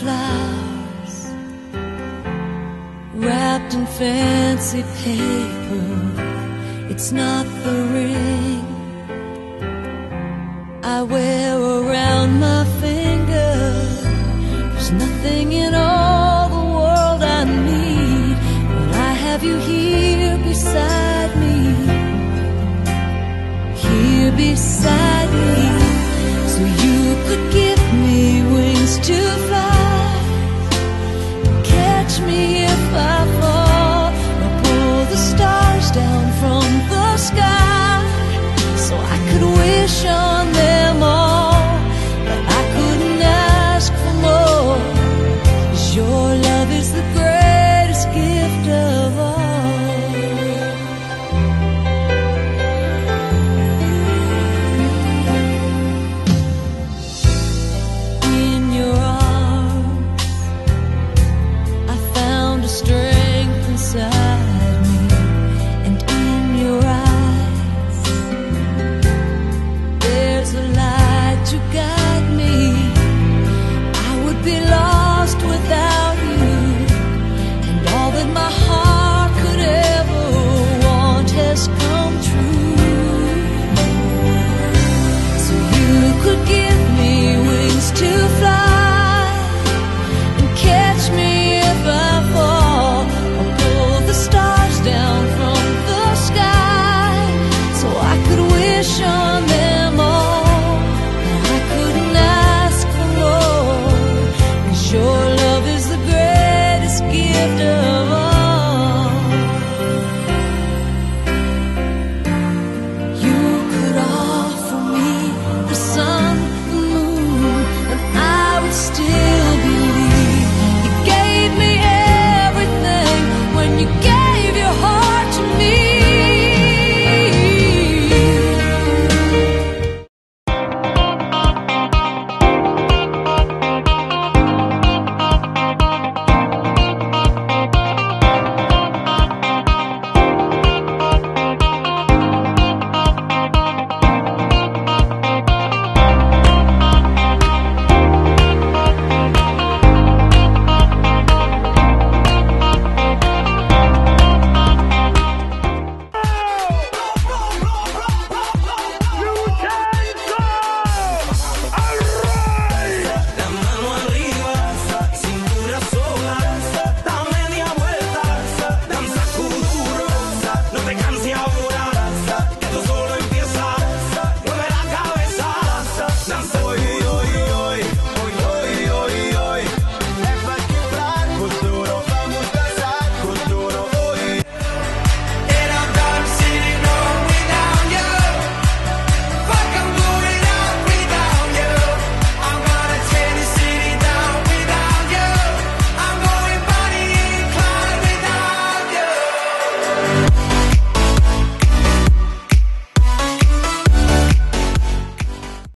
flowers wrapped in fancy paper. It's not the ring I wear around my finger. There's nothing in all the world I need when I have you here beside me. Here beside